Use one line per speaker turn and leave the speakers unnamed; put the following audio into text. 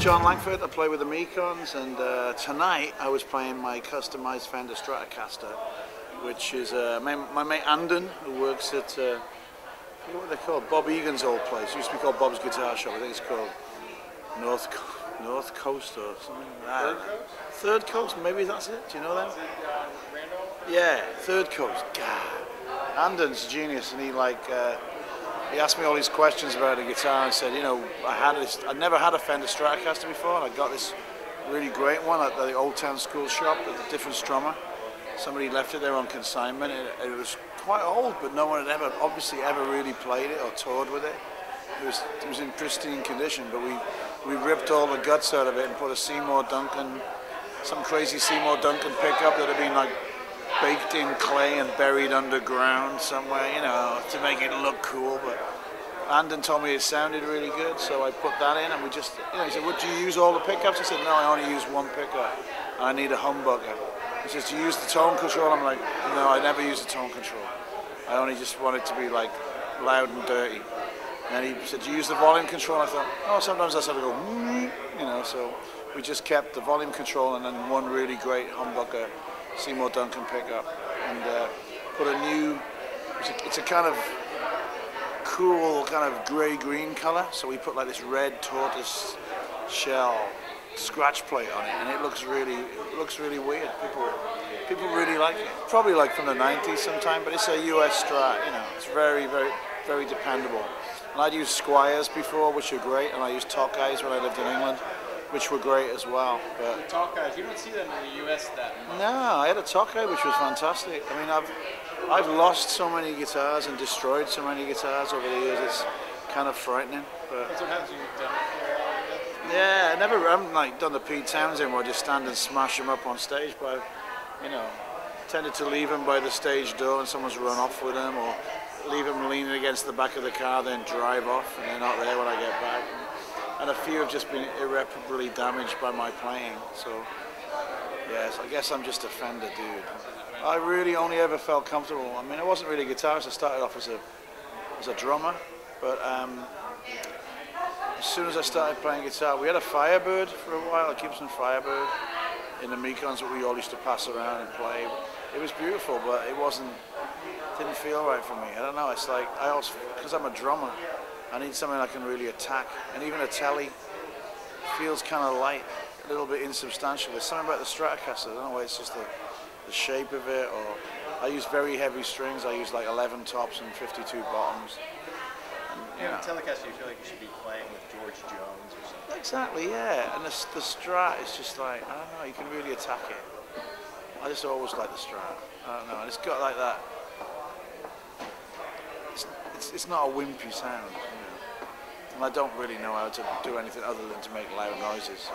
Jon Langford. I play with the Mekons, and uh, tonight I was playing my customized Fender Stratocaster, which is uh, my, my mate Andon, who works at uh, what they're called, Bob Egan's old place. It used to be called Bob's Guitar Shop. I think it's called North Co North Coast or something like that.
Third Coast?
Third Coast, maybe that's it. Do you know that?
Uh?
Yeah, Third Coast. God, Andon's a genius, and he like. He asked me all these questions about the guitar and said, you know, I had this, I never had a Fender Stratocaster before, and I got this really great one at the Old Town School shop at a Different Strummer. Somebody left it there on consignment. It, it was quite old, but no one had ever, obviously, ever really played it or toured with it. It was, it was in pristine condition, but we, we ripped all the guts out of it and put a Seymour Duncan, some crazy Seymour Duncan pickup that had been like baked in clay and buried underground somewhere, you know, to make it look cool. But Andon told me it sounded really good, so I put that in, and we just, you know, he said, "Would you use all the pickups?" I said, "No, I only use one pickup. I need a humbucker." He says, "Do you use the tone control?" I'm like, "No, I never use the tone control. I only just want it to be like loud and dirty." And he said, "Do you use the volume control?" I thought, "Oh, sometimes I sort of go, you know." So we just kept the volume control and then one really great humbucker Seymour Duncan pickup and uh, put a new, it's a, it's a, kind of cool kind of grey-green colour, so we put like this red tortoise shell scratch plate on it and it looks really, it looks really weird. People, people really like it. Probably like from the 90s sometime, but it's a US Strat, you know, it's very, very, very dependable. And I'd used Squiers before, which are great, and I used Tokais when I lived in England which were great as well. But
the Tokais, you don't see them in the U.S. that much.
No, I had a Tokai which was fantastic. I mean, I've I've lost so many guitars and destroyed so many guitars over the years. It's kind of frightening. But
That's what happens when you've done it.
yeah, I never I haven't like done the Pete Townshend where I just stand and smash them up on stage, but I've, you know, tended to leave them by the stage door and someone's run off with them, or leave them leaning against the back of the car, then drive off, and they're not there when I get back a few have just been irreparably damaged by my playing. So, yes, I guess I'm just a Fender dude. I really only ever felt comfortable. I mean, I wasn't really a guitarist. I started off as a as a drummer, but um, as soon as I started playing guitar, we had a Firebird for a while, a Gibson Firebird in the Mekons that we all used to pass around and play. It was beautiful, but it wasn't, didn't feel right for me. I don't know. It's like I also because I'm a drummer. I need something I can really attack. And even a telly feels kind of light, a little bit insubstantial. There's something about the Stratocaster, I don't know why it's just the, the shape of it or I use very heavy strings. I use like 11 tops and 52 bottoms.
And, you know, Telecaster, you feel like you should be playing with George Jones or something.
Exactly, yeah. And the, the Strat is just like, I don't know, you can really attack it. I just always like the Strat. I don't know, and it's got like that it's, it's not a wimpy sound. And I don't really know how to do anything other than to make loud noises.